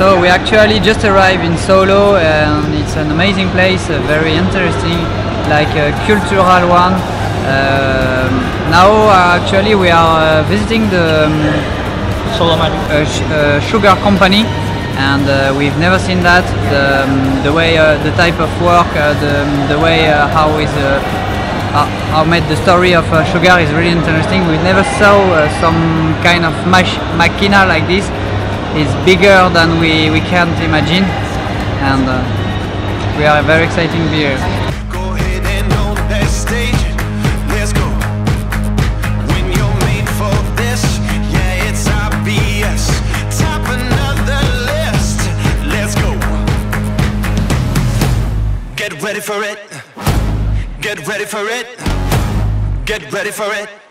So we actually just arrived in Solo and it's an amazing place, uh, very interesting, like a cultural one. Um, now uh, actually we are uh, visiting the um, Solo uh, sh- uh, sugar company and uh, we've never seen that. The, um, the way, uh, the type of work, uh, the, the way uh, how is uh, how made the story of uh, sugar is really interesting. We never saw uh, some kind of mach- machina like this. It's bigger than we, we can't imagine and uh, we are a very exciting to be here. Go ahead and on that stage. Let's go. When you're made for this, yeah, it's obvious. Top another list. Let's go. Get ready for it. Get ready for it. Get ready for it.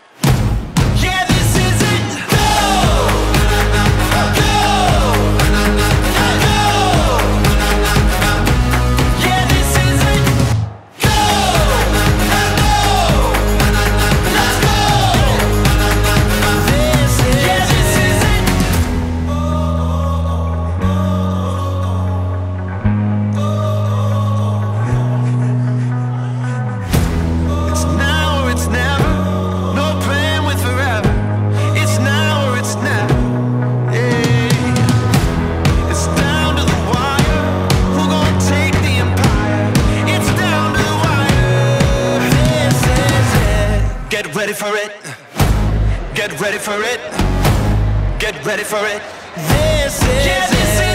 Ready for it. Get ready for it. Get ready for it. This is yeah, this is it.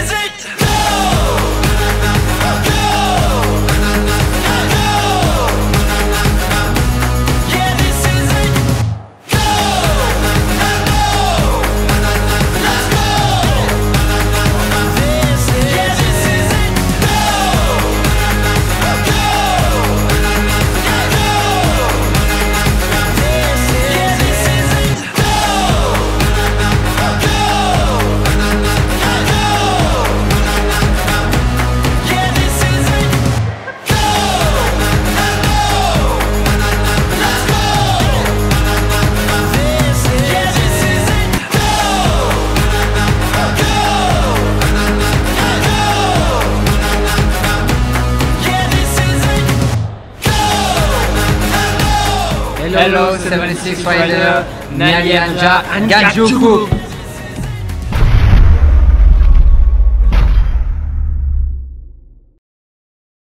Hello, 76 Rider, Nyali Aja, Ngga Cukup.